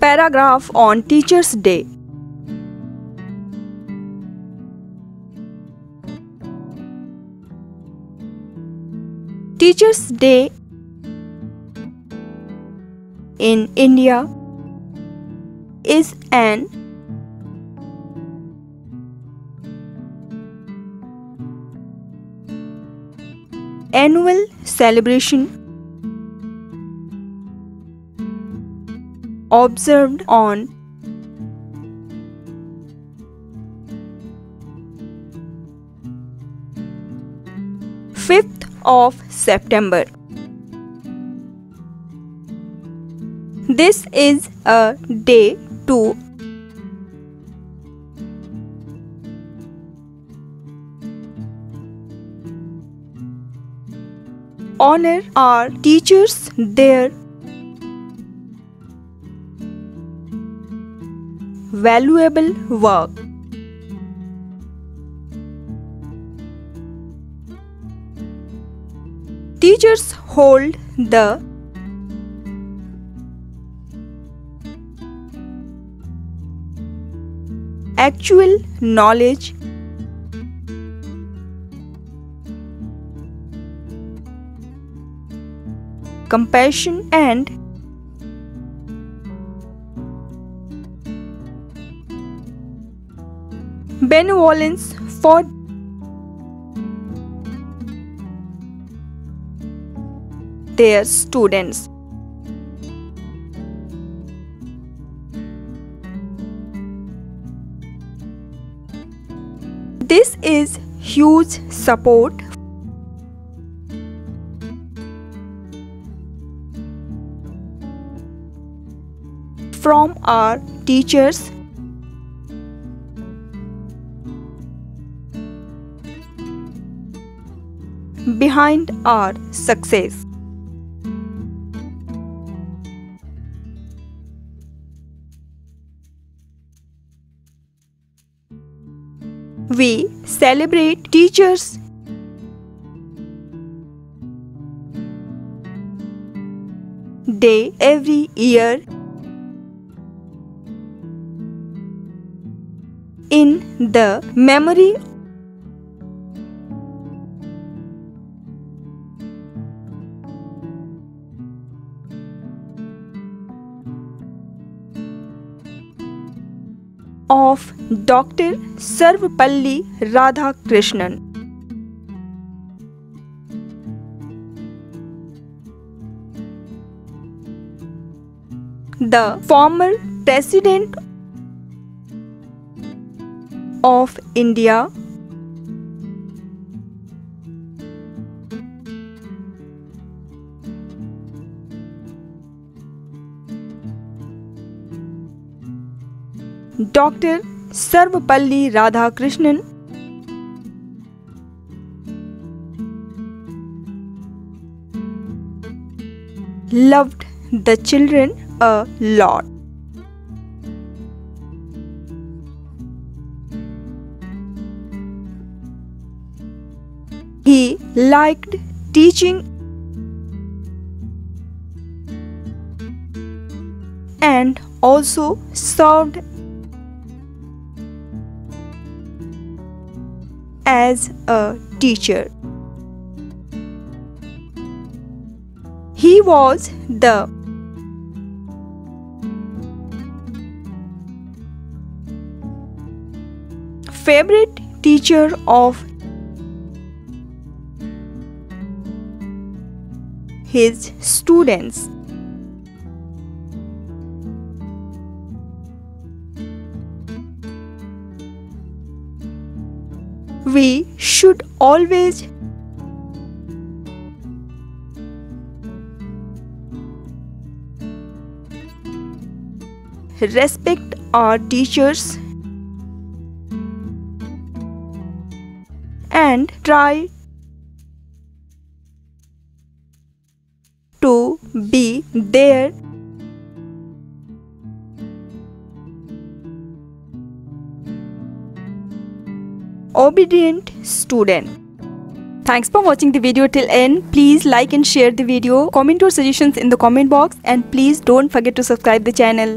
Paragraph on Teachers' Day. Teachers' Day in India is an annual celebration observed on fifth of September. This is a day to honor our teachers their valuable work. Teachers hold the actual knowledge compassion and benevolence for their students. This is huge support from our teachers behind our success. We celebrate teachers day every year in the memory of doctor Sarvepalli Radhakrishnan the former president of India Dr. Sarvepalli Radhakrishnan loved the children a lot. He liked teaching and also served as a teacher. He was the favorite teacher of his students. We should always respect our teachers and try to be their obedient student. Thanks for watching the video till end. Please like and share the video. Comment your suggestions in the comment box and please don't forget to subscribe the channel.